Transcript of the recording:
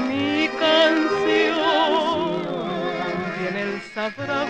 Mi canción, también él sabrá